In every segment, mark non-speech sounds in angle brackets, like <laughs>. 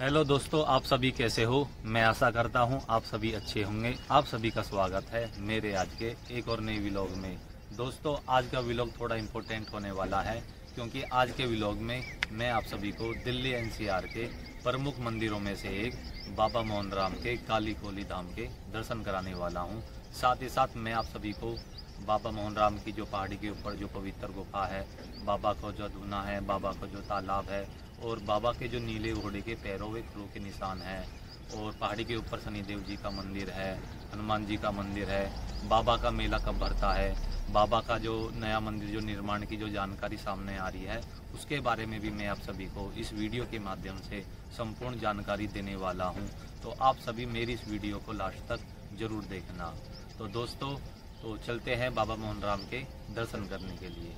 Hello दोस्तों, आप सभी कैसे हो? मैं आशा करता हूँ आप सभी अच्छे होंगे। आप सभी का स्वागत है मेरे आज के एक और नए व्लॉग में। दोस्तों, आज का व्लॉग थोड़ा इम्पोर्टेंट होने वाला है, क्योंकि आज के व्लॉग में मैं आप सभी को दिल्ली एनसीआर के प्रमुख मंदिरों में से एक बाबा मोहन राम के काली कोली धाम के दर्शन कराने वाला हूँ। साथ ही साथ मैं आप सभी को बाबा मोहन राम की जो पहाड़ी के ऊपर जो पवित्र गुफा है, बाबा को जो धुना है, बाबा को जो तालाब है और बाबा के जो नीले घोड़े के पैरों में क्रू के निशान हैं और पहाड़ी के ऊपर शनिदेव जी का मंदिर है, हनुमान जी का मंदिर है, बाबा का मेला कब भरता है, बाबा का जो नया मंदिर जो निर्माण की जो जानकारी सामने आ रही है, उसके बारे में भी मैं आप सभी को इस वीडियो के माध्यम से संपूर्ण जानकारी देने वाला हूँ। तो आप सभी मेरी इस वीडियो को लास्ट तक ज़रूर देखना। तो दोस्तों तो चलते हैं बाबा मोहन राम के दर्शन करने के लिए।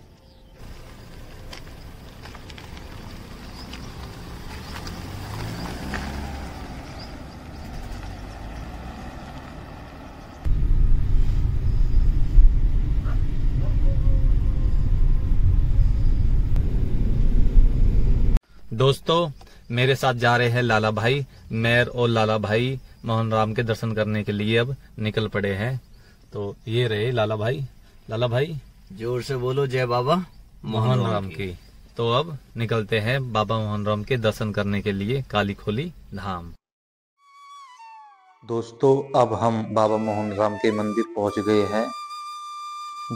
दोस्तों मेरे साथ जा रहे हैं लाला भाई। मैर और लाला भाई मोहन राम के दर्शन करने के लिए अब निकल पड़े हैं। तो ये रहे लाला भाई। लाला भाई। ज़ोर से बोलो जय बाबा मोहन राम की। तो अब निकलते हैं बाबा मोहन राम के दर्शन करने के लिए काली खोली धाम। दोस्तों अब हम बाबा मोहन राम के मंदिर पहुँच गए हैं।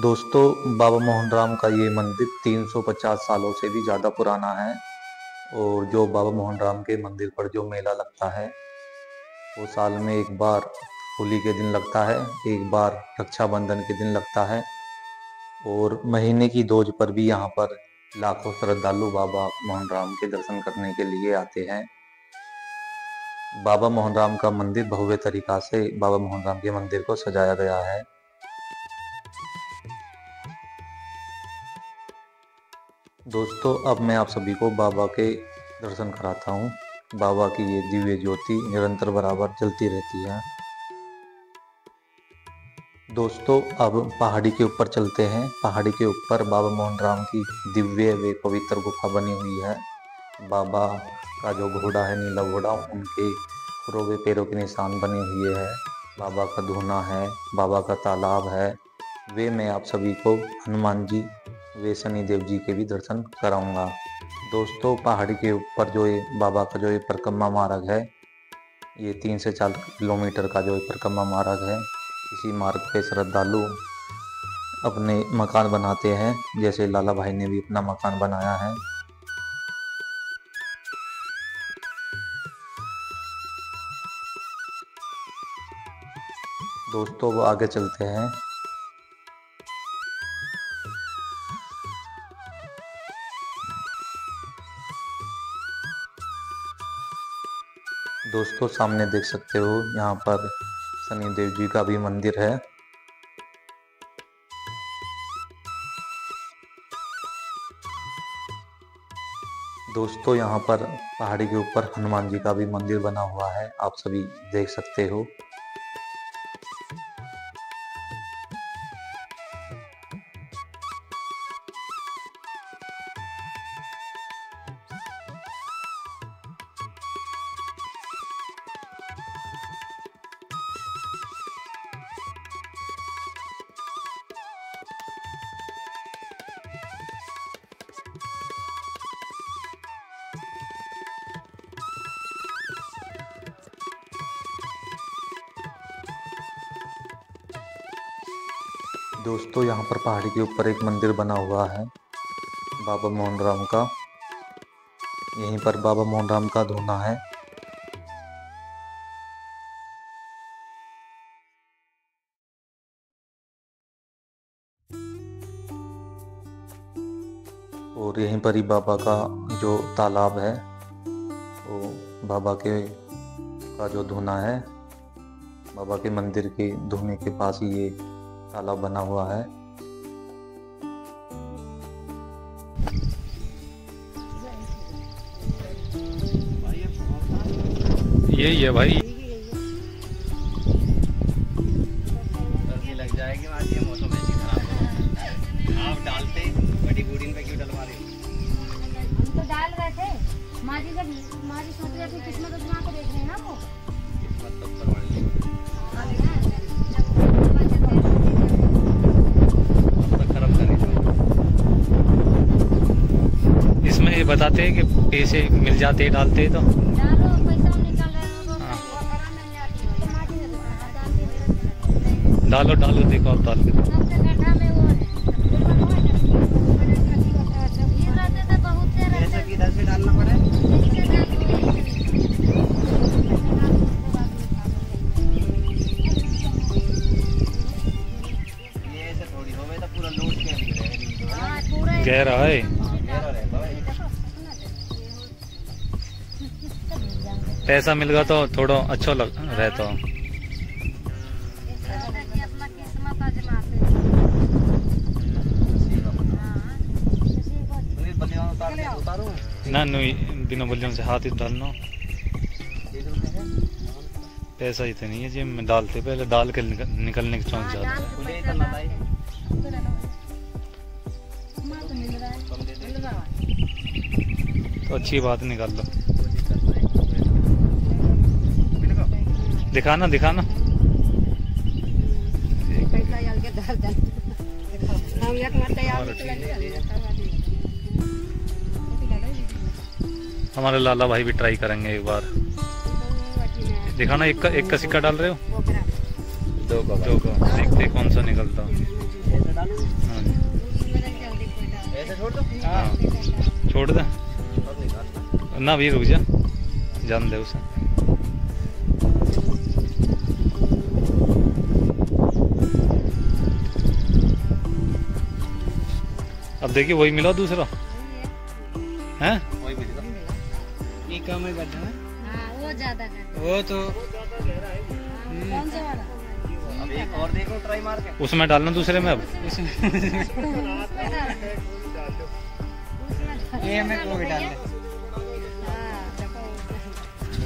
दोस्तों बाबा मोहन राम का ये मंदिर 350 सालों से भी ज़्यादा पुराना है। और जो बाबा मोहन राम के मंदिर पर जो मेला लगता है, वो साल में एक बार होली के दिन लगता है, एक बार रक्षाबंधन के दिन लगता है और महीने की दोज पर भी यहाँ पर लाखों श्रद्धालु बाबा मोहन राम के दर्शन करने के लिए आते हैं। बाबा मोहन राम का मंदिर भव्य तरीका से बाबा मोहन राम के मंदिर को सजाया गया है। दोस्तों, अब मैं आप सभी को बाबा के दर्शन कराता हूँ। बाबा की ये दिव्य ज्योति निरंतर बराबर चलती रहती है। दोस्तों, अब पहाड़ी के ऊपर चलते हैं। पहाड़ी के ऊपर बाबा मोहन राम की दिव्य व पवित्र गुफा बनी हुई है। बाबा का जो घोड़ा है, नीला घोड़ा, उनके खुरोवे पैरों के निशान बने हुए हैं। बाबा का धोना है, बाबा का तालाब है। वे मैं आप सभी को हनुमान जी वे शनि देव जी के भी दर्शन कराऊँगा। दोस्तों, पहाड़ी के ऊपर जो ये बाबा का जो ये परिक्रमा मार्ग है, ये तीन से चार किलोमीटर का जो परिक्रमा मार्ग है, इसी मार्ग पे श्रद्धालु अपने मकान बनाते हैं, जैसे लाला भाई ने भी अपना मकान बनाया है। दोस्तों, वो आगे चलते हैं। दोस्तों, सामने देख सकते हो, यहाँ पर शनि देव जी का भी मंदिर है। दोस्तों, यहाँ पर पहाड़ी के ऊपर हनुमान जी का भी मंदिर बना हुआ है, आप सभी देख सकते हो। दोस्तों, यहाँ पर पहाड़ी के ऊपर एक मंदिर बना हुआ है, बाबा मोहन राम का। यहीं पर बाबा मोहन राम का धोना है। और यहीं पर ही बाबा का जो तालाब है, वो बाबा के का जो धुना है, बाबा के मंदिर के धोने के पास ही ये तालाब बना हुआ है। यही है भाई। लग जाएगी मौसम ऐसी खराब आप डालते बताते हैं कि पैसे मिल जाते डालते तो। डालो पैसा निकल रहे हैं तो हाँ। है। तो डाल के डालो डालो देखो आप डाल के सबसे गड्ढा में वो है। पैसा मिल गया तो थोड़ा अच्छा लग रहता। ना बिना बलियों से हाथ ही डालना रुपए है पैसा इतना नहीं है जी, में डालते पहले डाल के निकलने के चौंक जाता तो अच्छी बात निकाल लो। दिखाना दिखाना। हमारे लाला भाई भी ट्राई करेंगे एक बार। दिखाना एक का, एक का सिक्का डाल रहे हो? दो का। दो का। देखते कौन सा निकलता। हाँ। छोड़ दे। ना भी रुक जा। जान दे उसे। अब देखिए वही मिला दूसरा। हैं? वही मिल। ये कम है गड्ढा हाँ? वो ज़्यादा वो तो कौन से वाला? अब एक और देखो ट्राई मार के। उसमें डालना दूसरे में अब। ये हमें वो भी डाल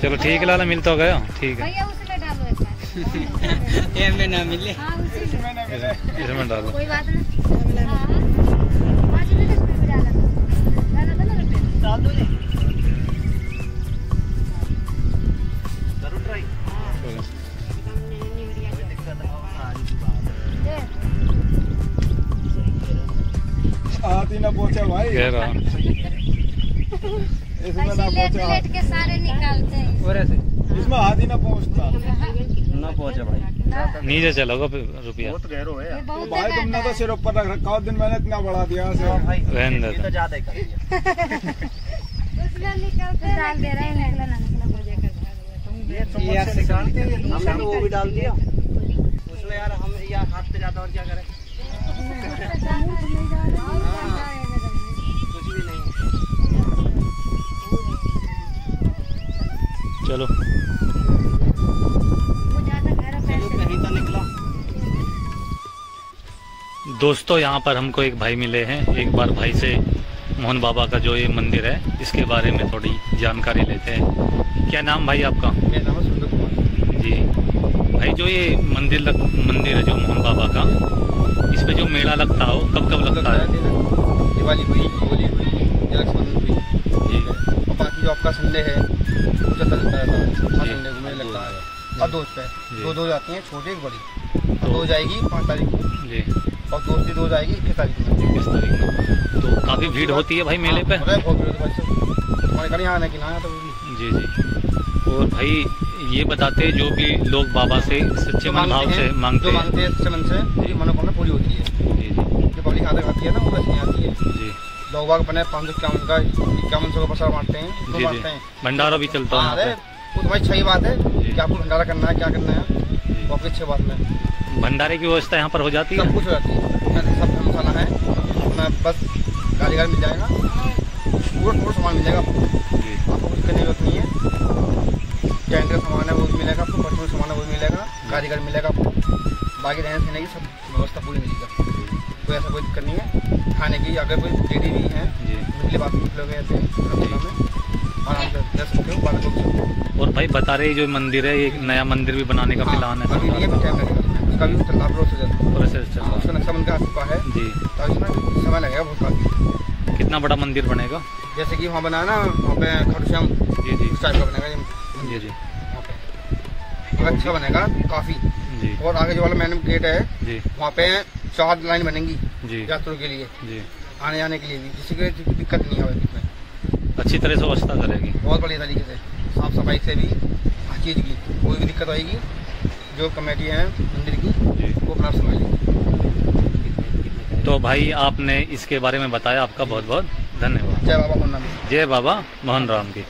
चलो ठीक है लाला मिलता हो गया। ठीक है। भैया उसमें डालो <laughs> ये हमें ना मिले। हाँ इसमें डालो। कोई बात नहीं। डाल दो ये ट्राई ना पहुँचे भाई इसमें ना ऐसे पहुँचे के सारे निकालते हैं। और ऐसे। इसमें हाथ ही ना पहुँचता ना पहुँचे भाई। नीचे चलोगा रुपया। बहुत गहरो है। तो भाई तुमने तो सिर ऊपर रख रखा दिन मैंने इतना बढ़ा दिया हाँ भाई रहने दे ये तो ज़्यादा हैं हैं। हैं। हमने तो वो भी डाल दिया। उसमें यार हम यार हाथ से ज़्यादा और क्या करें? कुछ भी नहीं। चलो। दोस्तों यहाँ पर हमको एक भाई मिले हैं। एक बार भाई से मोहन बाबा का जो ये मंदिर है इसके बारे में थोड़ी जानकारी लेते हैं। क्या नाम भाई आपका? मेरा नाम है सुंदर कुमार। जी। भाई जो ये मंदिर लग, मंदिर है जो मोहन बाबा का इस पे जो मेला लगता हो कब कब लगता है? दिवाली हुई होली हुई जी। और बाकी जो आपका संडे है वो चलता चलता रहता है संडे को मेले लगता है। और है। दो दो जाती हैं छोटी एक बड़ी। तो- दो जाएगी पाँच तारीख को। दोस्ती दो जाएगी इक्कीस तारीख को इक्कीस तारीख में तो काफ़ी भीड़ होती है भाई मेले पे? हाँ, बहुत भीड़ होती है आने की ना तो जी जी। और भाई ये बताते हैं जो भी लोग बाबा से सच्चे मन भाव से हैं मांगते हैं। मांगते हैं सच्चे मन से। मनोकामना पूरी होती है। जी जी। जो पब्लिक तक आती है ना वो वैसे नहीं आती है। जी। लोग बाग बने पाँच सौ इक्यावन का इक्यावन सौ का प्रसाद बांटते हैं जी जी। भंडारा भी चलता हाँ है अरे वो तो भाई सही बात है। कि आपको भंडारा करना है क्या करना है। वो आपकी अच्छी बात में भंडारे की व्यवस्था यहाँ पर हो जाती सब है कुछ हो जाती है। यहाँ सब धर्मशाला है। अपना बस गाड़ी गाड़ी मिल जाएगा। पूरा पूरा सामान मिल जाएगा आपको कुछ करने की ज़रूरत नहीं है। कैंट का सामान है वो भी मिलेगा आपको। पर्सनल सामान है वो भी मिलेगा। गाड़ी गाड़ी मिलेगा आपको। बाकी रहने सहने की सब व्यवस्था पूरी मिलेगी कोई ऐसा कोई दिक्कत नहीं है। खाने की अगर कोई लेडी भी है जी। निकले बात कुछ लोग ऐसे आराम से सकते हो कर और भाई बता रहे जो मंदिर है ये नया मंदिर भी बनाने का प्लान है। हाँ, अभी ये भी टाइम लगेगा। उसका भी चल रहा प्रोसेस है। प्रोसेस चल रहा उसका नक्शा बन के आ चुका है। जी। तो इसमें समय लगेगा बहुत काफ़ी। कितना बड़ा मंदिर बनेगा? जैसे कि वहाँ बना ना वहाँ पे खाटू श्याम जी जी। उस टाइप का बनेगा जी जी। वहाँ अच्छा बनेगा काफ़ी। जी। और आगे जो वाला मैन गेट है जी। वहाँ पे चार लाइन बनेंगी जी। यात्रियों के लिए। जी। आने जाने के लिए भी। किसी को दिक्कत नहीं बीच अच्छी तरह से व्यवस्था करेगी। बहुत बढ़िया तरीके से। साफ़ सफ़ाई से भी हर चीज़ की कोई भी दिक्कत आएगी जो कमेटी है मंदिर की वो अपना संभालेगी तो भाई आपने इसके बारे में बताया आपका बहुत बहुत धन्यवाद। जय बाबा मुन्ना जय बाबा मोहन राम की